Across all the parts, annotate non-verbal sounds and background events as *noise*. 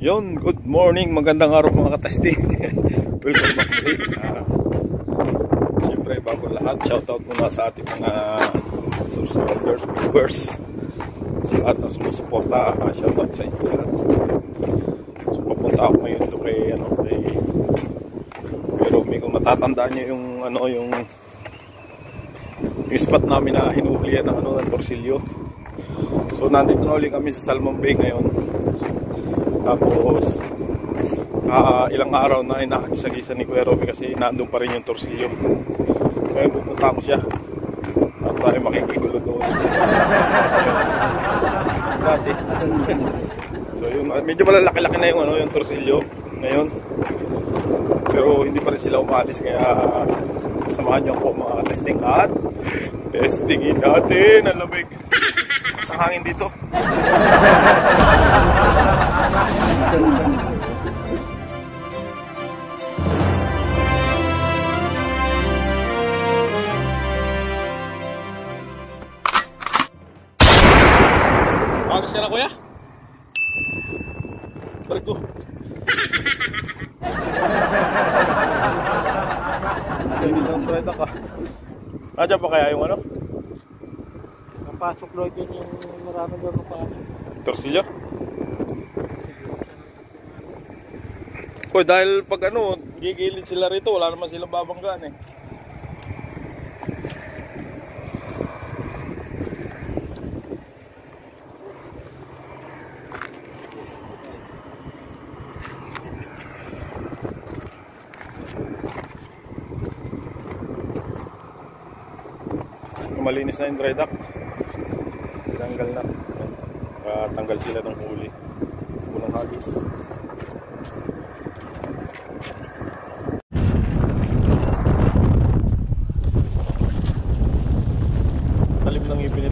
Yon, good morning, magandang araw mga katesting. *laughs* Welcome back ulit. Uh, Siyempre, bago lahat, shoutout muna sa ating mga subscribers, viewers. Sa lahat na sumusuporta, uh, shoutout sa inyo lahat. So, papunta ako ngayon to kay, ano, kay, kay Romy. Kung matatandaan niyo yung, ano, yung, yung spot namin na hinuhulihan ng, ano, ng torsilyo. So, nandito na ulit kami sa Salmon Bay ngayon. Tapos, uh, ilang araw na inakagisa-gisa ni Kuya Robby kasi nandun pa rin yung torsilyo. Ngayon pupunta ko siya. At tayo makikigulo doon. *laughs* Dati. so yun, medyo malalaki-laki na yung, ano, yung torsilyo ngayon. Pero hindi pa rin sila umalis kaya samahan niyo po mga testing at testingin natin ang lamig. Sa hangin dito. *laughs* Bagus ka na kuya? Balik ko. Hindi sa treta ka. Nandiyan pa kaya yung ano? Napasok daw dyan yung marami ng paano. Torsilyo? Hoy, dahil pag ano, gigilid sila rito, wala naman silang babanggaan eh. Malinis na yung dry dock. Tanggal na. Uh, tanggal sila ng huli. Unang hagis.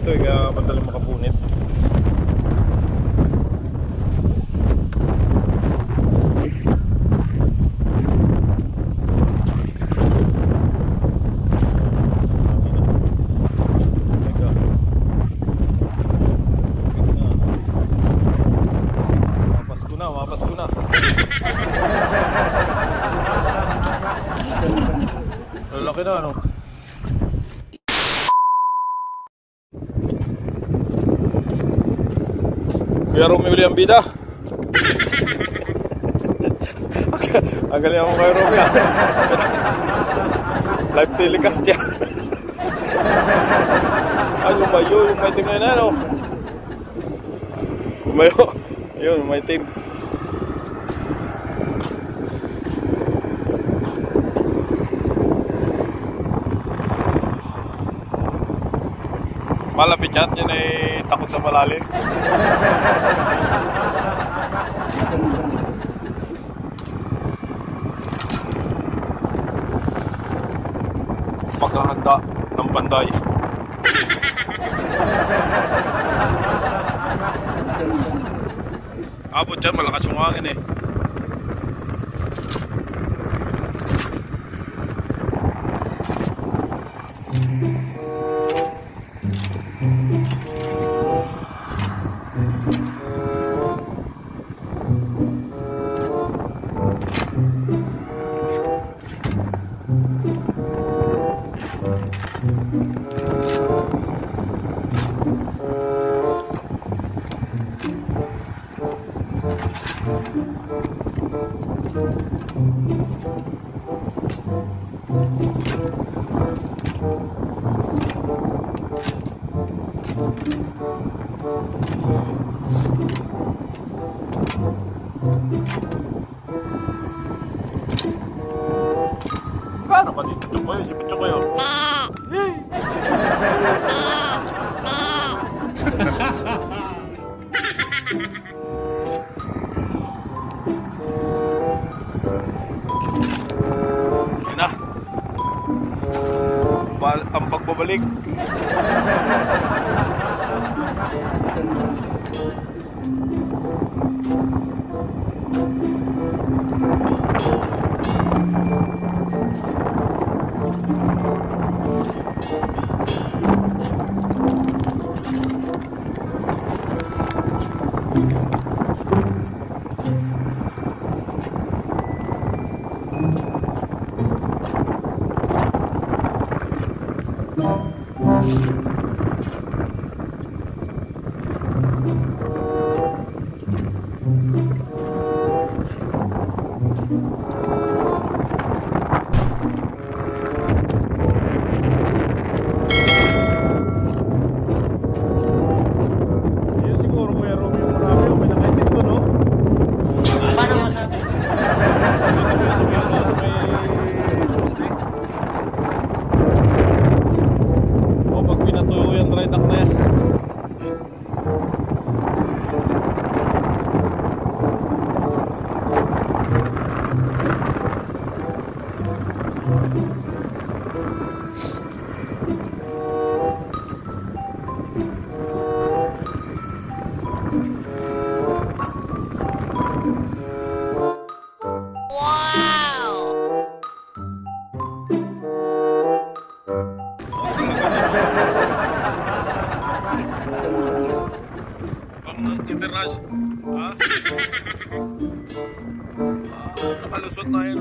Ito eh, kaya madaling makapunit. Lalaki *laughs* na ano. Kuya Romy uli ang bida. *laughs* ang galing mo kay Romy ah. Live telecast yan. *laughs* Ay, lumayo. Yung may team na yun ano. Lumayo. Ayun, may team. Malapit yan, yan ay takot sa malalim. Paghahanda ng panday. Abot dyan, malakas yung hangin eh. Paano ka dito? Chokoy, si Chokoy. Yay! Yun na. Ang pagbabalik.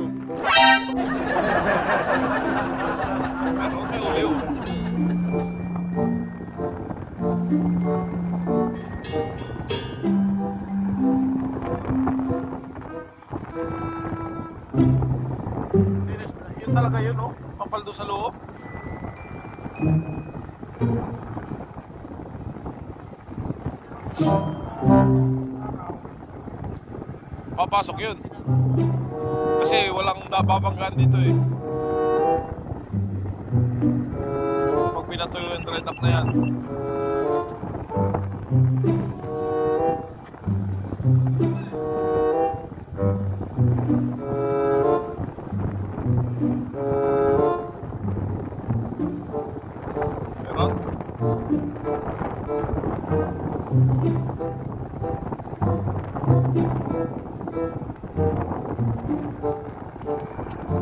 Oh. Pero may uli. Hindi na- Yun talaga yun oh. Papaldo sa loob. Papasok yun. Kasi walang nababanggaan dito eh. Pag pinatuyo yung dry dock na yan. Oh.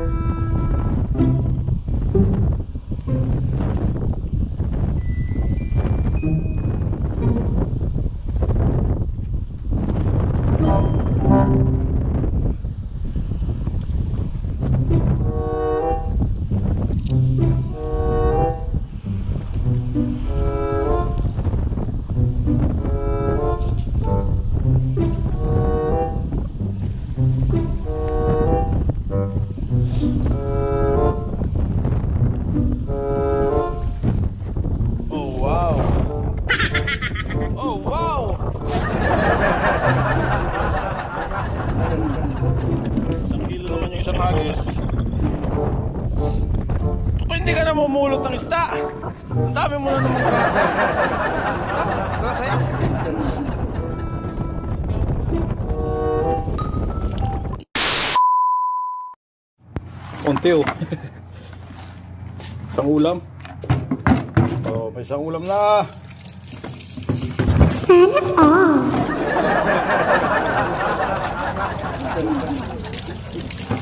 Oh hagis. Kung hindi ka na mamulot ng isda, ang dami mo na naman yan. Konti oh. *laughs* isang ulam. Oh, may isang ulam na. Sana all. *laughs*